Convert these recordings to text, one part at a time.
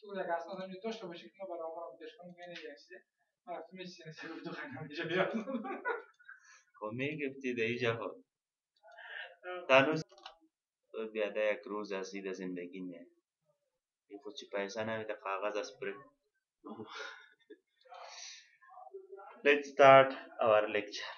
túlzás az, hogy utolsó esik magára a valamit, és mondjuk én ilyen szíze. Már azt mondom, hogy színe tudok, hogy nem is Comigo eu te dei já ho. Tanus तो भी आता है cruise सीधा ज़िंदगी में ये कुछ पैसा ना तो कागज़ spray let's start our lecture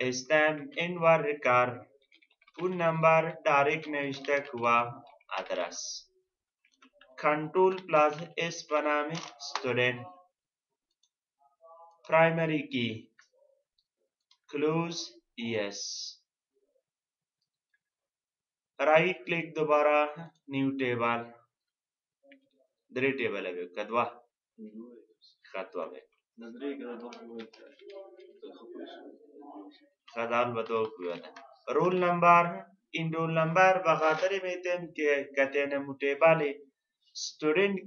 STEM इन वर्कार उन नंबर तारीख नविष्टक हुआ अदरस कंट्रोल प्लस एस बनाम स्टूडेंट प्राइमरी की क्लोज यस राइट क्लिक दोबारा न्यू टेबल द्रे टेबल है कदवा कदवा में. खदाल बताओ क्यों है? रोल नंबर इन रोल नंबर बगातरी में तेम के कतेने मुटेबाले.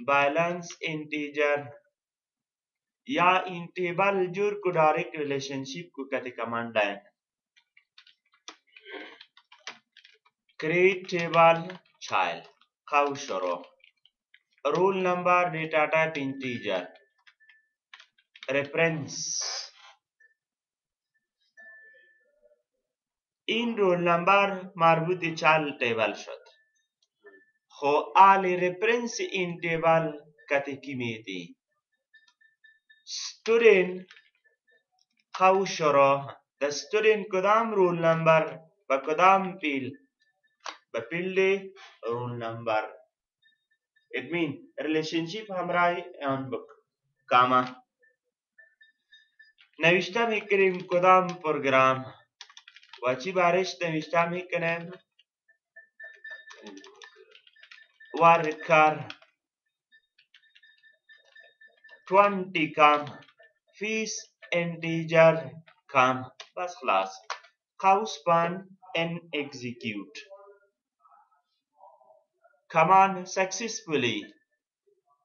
balance integer या इन टेबल जुर को डायरेक्ट रिलेशनशिप को कहते command line create table child काउसर roll number data type integer reference इन रूल नंबर मारबूती चाल टेबल शत हो आले रेफरेंस इन टेबल कति किमेती स्टूडेंट काउसर द स्टूडेंट कदम रूल नंबर व कदम field by Pillay rule number. It means relationship hamrai on book. Comma. नविष्टा में करीम कुदाम प्रोग्राम वाची बारिश नविष्टा में कनेम warkar 20 kam fees integer kam bas class house plan and execute Kaman successfully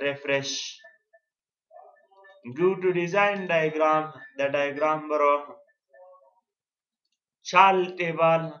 refresh go to design diagram the diagram bro. Chal table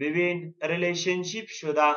Bivin relationship shuda.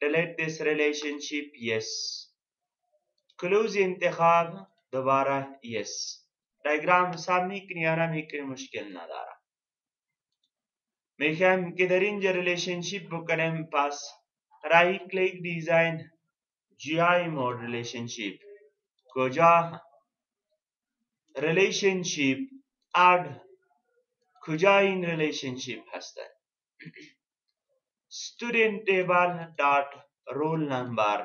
delete this relationship yes close इंतखब दोबारा yes diagram सामने किनारा में कोई मुश्किल ना दारा मेरे ख्याल किधरिन जो रिलेशनशिप बुक करें पास राइट क्लिक डिज़ाइन जीआई मोड रिलेशनशिप कोजा रिलेशनशिप add खुजाइन relationship हस्तन student table dot roll number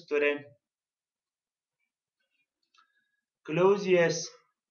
student close yes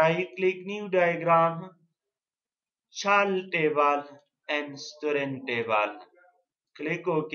right click new diagram child table and student table click ok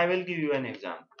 I will give you an example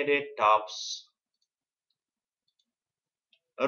edit tops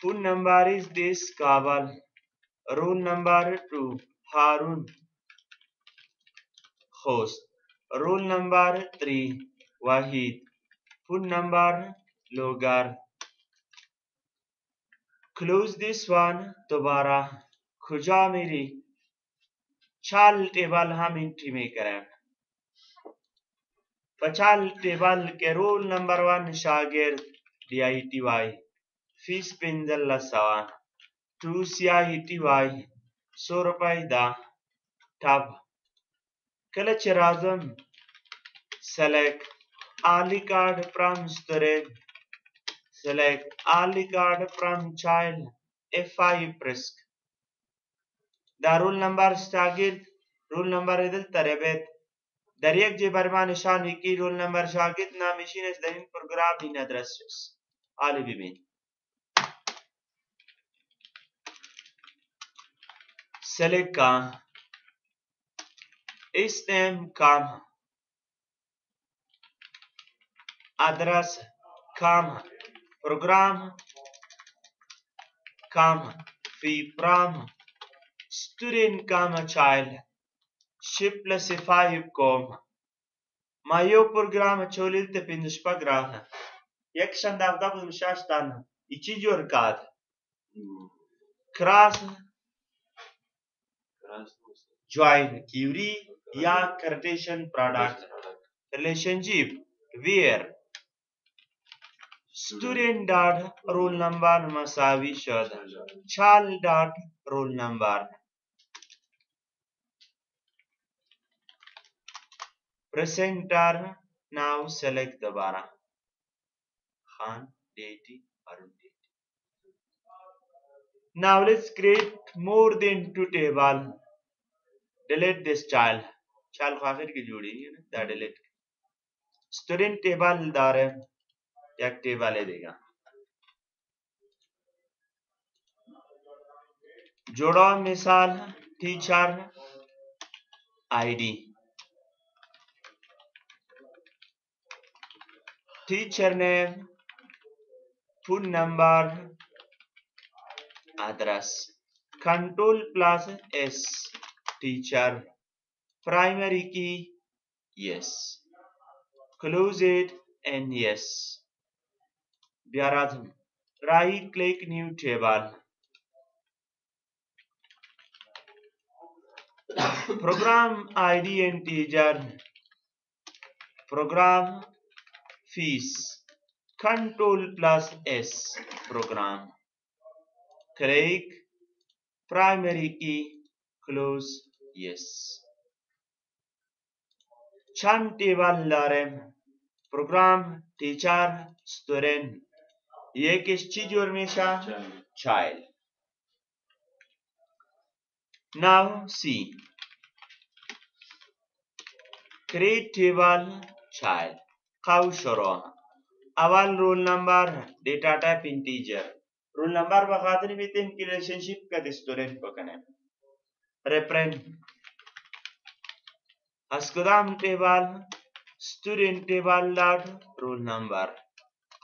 phone number is this Kabul rule number 2 Harun host. Rule number 3 Wahid. Phone number, Logar. Close this one, दोबारा. खुजा मेरी. चाल table हम entry में करें. पचाल table के roll number one शागिर्द D I T वाई फ़ीस पिंजल सवा टू सियाही टी वाई सौ रुपए दा. टब Kalacharatham. Select Alicard from storage. Select Alicard from child. F5 press. The rule number Shagid. Rule number Idil Tarebet. દરેક જે ભરમાં નિશાન હિકી રોલ નંબર શાગિદ ના મિશીન ઇસ દમિન પ્રોગ્રામ ઇન અદ્રસ્યસ આલી બિમિન select ka İstem Kama. Adres Kama. Program Kama. Fibram. Student Kama Child. Shipla Sifahib Koma. Majó programma csólílte pinduspa grána. Jeksandáv dabudum sástán, icsi gyurkád. Krásn. Красный. Джуайн Киури. या cartesian product relationship where student dot roll number मसावी शब्द चाल dot roll number presenter now select दोबारा. खान डेटी अरुण deity now let's create more than two table delete this चाल फाखिर की जोड़ी है ना डेडलेट स्टूडेंट टेबल दार है एक टेबल है देगा जोड़ा मिसाल teacher ID teacher name phone number address control plus S teacher primary key yes close it and yes Byaratham right click new table program id and teacher program fees control plus s program click primary key close yes çarmtîvan larem. Program, teacher, student. ये किस चीज़ और हमेशा child. Now see. Create table child. काउ शुरू अवल roll number data type integer roll number बखातर में इनकी relationship का student पकड़े reference अस्कदाम table student table dot roll number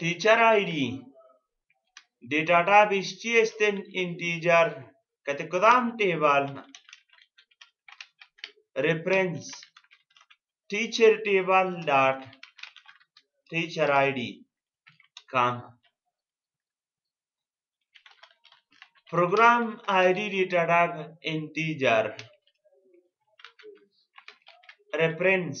teacher ID data type stand integer कहते कदम table reference teacher table dot teacher ID काम program id data type integer reference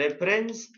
reference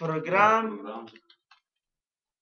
program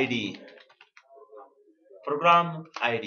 id program id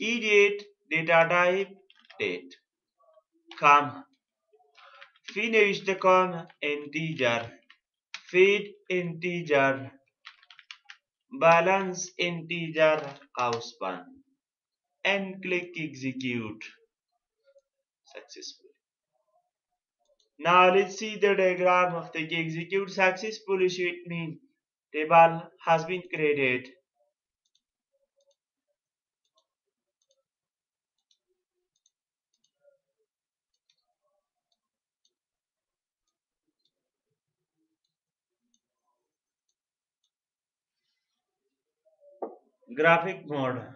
edit data type date. Comma finish the comma integer. Feed integer. Balance integer house one and click execute. Successfully. Now let's see the diagram of the execute successfully sheet mean? table has been created. graphic mode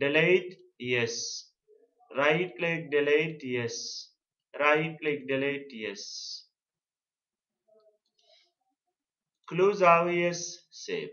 delete yes right click delete yes right click delete yes close out yes save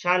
chal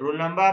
rule number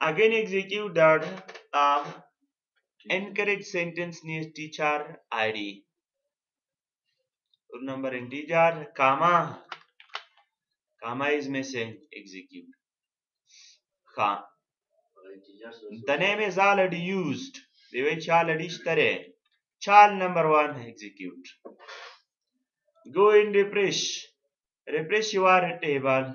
Again execute that uh, encourage sentence near teacher ID. Number integer, comma. Comma is missing. Execute. Ha. The name is already used. The which already stare. Child number one execute. Go in refresh. Refresh your table.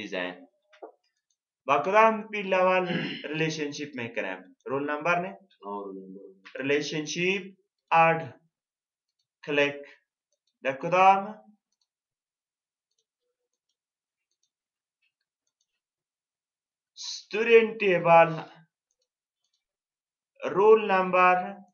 Design बाकदाम P level relationship में करें roll number ने relationship add click बाकदाम student table roll number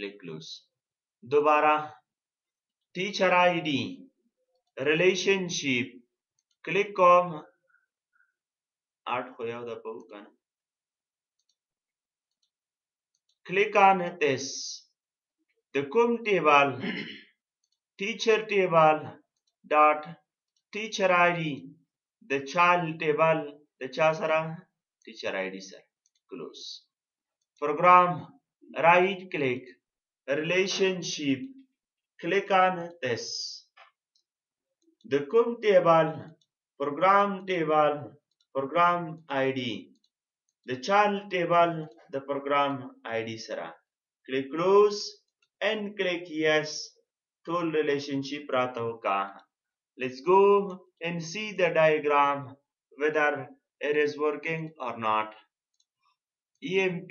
Click close दोबारा teacher ID relationship click कॉम आठ खोया होता पहु का क्लिक ऑन दिस दुम table teacher table dot teacher ID the child table the चासरा teacher ID sir close program right click relationship. Click on this. The cum table program table program id the child table the program id sara click close and click yes. Tool relationship let's go and see the diagram whether it is working or not. Emp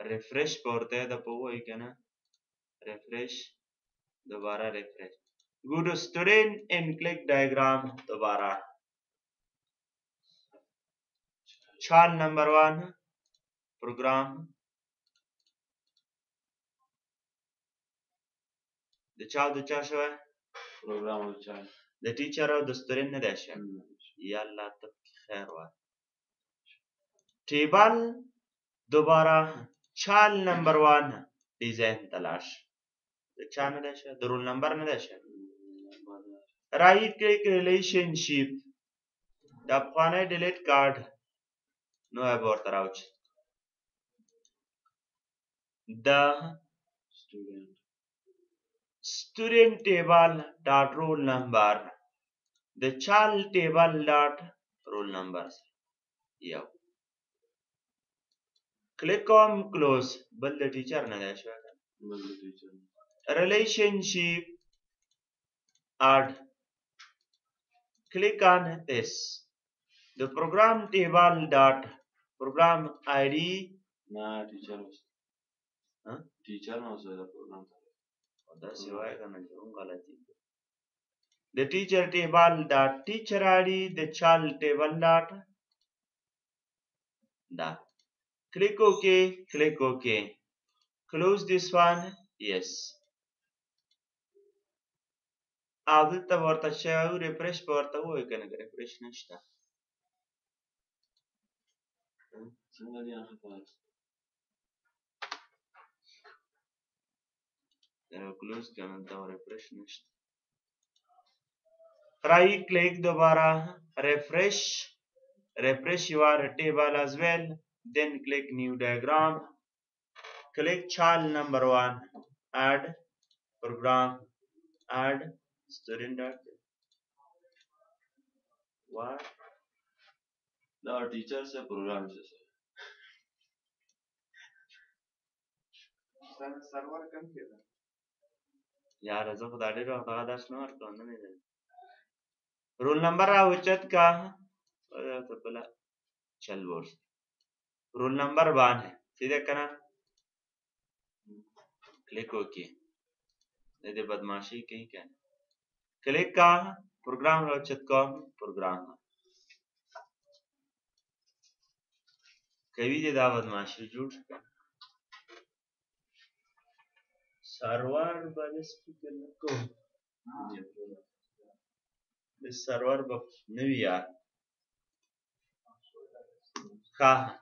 refresh करते हैं तो पो वही कहना refresh दोबारा refresh good student इन click diagram दोबारा. चार नंबर वन प्रोग्राम द चाल द चार शो है? प्रोग्राम द चाल द टीचर और द स्टूडेंट ने देश है. याल्ला खैर वाह टेबल दोबारा. चाल नंबर वन ડિઝાઇન તલાશ ચા ને દેશે રૂલ નંબર ને દેશે રાઈટ ક્લિક રિલેશનશીપ ધ ફાને ડિલીટ કાર્ડ નો એબોર કરાવ છે the student student table dot roll number the child table dot roll number યો Click on close. बदले teacher ने दे शुरू बदले teacher. Relationship add. Click on this. The program table dot program ID. ना teacher होस. हाँ? Teacher ना होस ये program था. दस सिवाय का ना जो उनका लाती. The teacher table dot teacher ID. The child table dot dot click OK, click OK. Close this one, yes. ಆದತ್ತ ಬರ್ತವು ರಿಫ್ರೆಶ್ ಬರ್ತವು ಯಾಕಂದ್ರೆ ರಿಫ್ರೆಶ್ ನಷ್ಟ ಕ್ಲೋಸ್ ರಿಫ್ರೆಶ್ ನಷ್ಟ right click dobara refresh refresh your table as well then click new diagram click child number 1 add program add student what the teacher se program se server kam ke यार असं दाढी दस number तो नहीं नाही roll number हा उचित का चल बोर्ड रूल नंबर वन है। सीधे करा क्लिक ओके यदि बदमाशी कहीं क्या? क्लिक का प्रोग्राम रोचित कौन? प्रोग्राम कभी जदा बदमाशी जुड़ सर्वर बस को हाँ। तो- सर्वर नवी यार।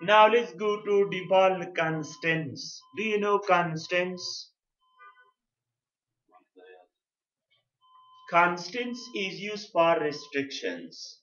Now let's go to default constants. Do you know constants? Constants is used for restrictions.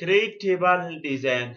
create table design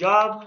job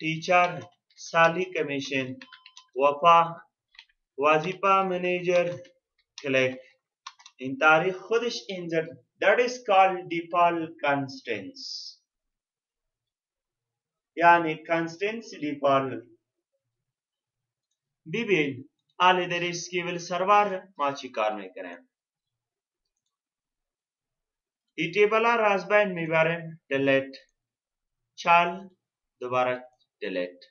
teacher साली कमीशन वफा वजीफा मैनेजर क्लिक इन तारीख खुदश इंजर that is called default constants yani constants default Dipole we will alidere iskivel sarvar maçikarmaya giren इटेबला राजबैन मिबारन delete चाल दोबारा delete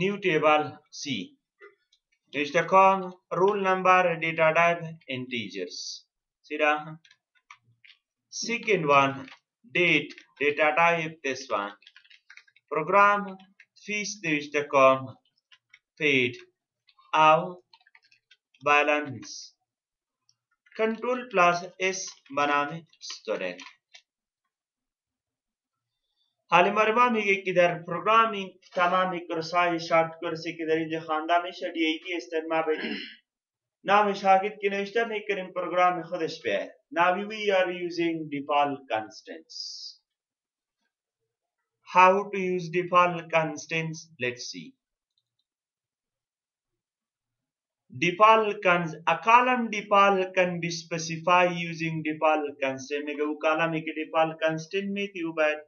new table C is the com rule number data type integers see that second one date data type this one program fees is the com paid out balance control plus s बनामे student halimaribaamigekidar programming tamami kursay shart kursi kidar je khandami shadiye ki istirma be नाम शागिद की नविश्ता में करीम programme में खुदश पे है now we are using default constants how to use default constants let's see default cons a column default can be specified using default constant मैं कहूँ column एक default constant में थी वो बात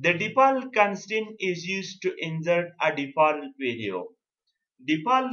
The default constant is used to insert a default video. Default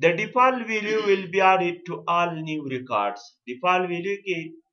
The default value will be added to all new records. Default value की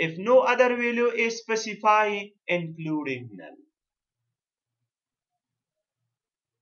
If no other value is specified including null.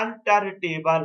alter table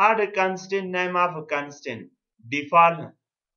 hard constant name of constant default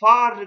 for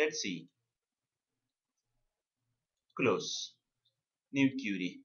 let's see close new query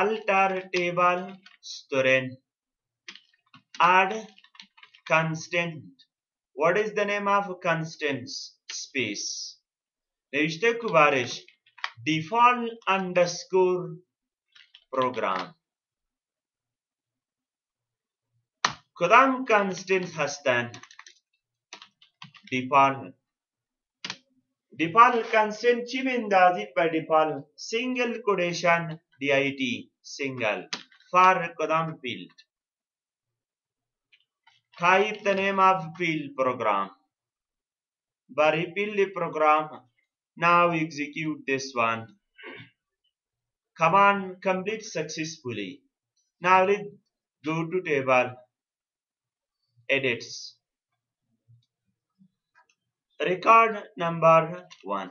alter table student Add constant. What is the name of constant space? Revishta Kubarish default underscore program. Kudam constant hastan default. Default constant chimindazi by default single quotation DIT single for Kudam field type the name of field program but repeat the program now execute this one command complete successfully now let's go to table edits record number 1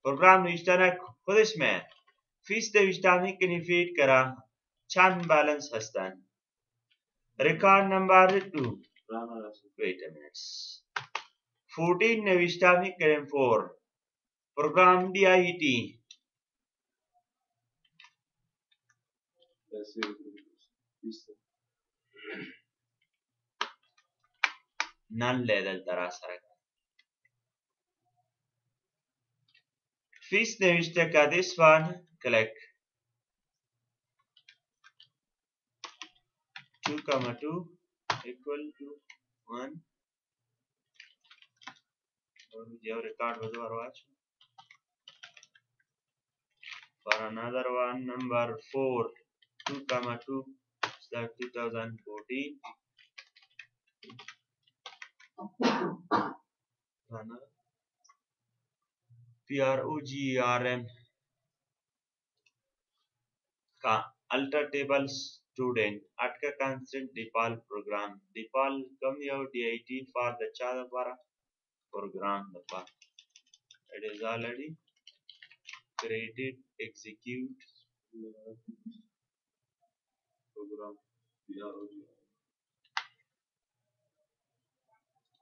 Programvizsdának hogy ismert? Fisztevizsdálni kenifét kara. Chan balance hastan. Record number 2. Wait a minute. 14 nevistami kerem 4. Program DIT. None level tarasaraka. Fish nearest got this one. Click. 2 comma 2 equal to 1. और जो record was our watch. For another one, number 4, 2 comma 2 slash 2014. P R O G R M का alter table student at the constant DePaul program. DePaul come your DIT for the Chadabara program. It is already created, execute program.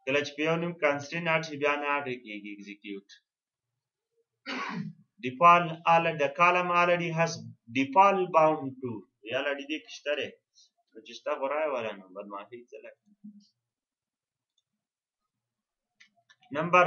क्लच पे निम constant आठ बयान आठ execute default already, the column already has default bound to. Ya already de kiştere. Register koray varan. Badmahi chalak. Number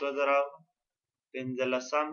2015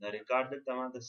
da recarga chamadas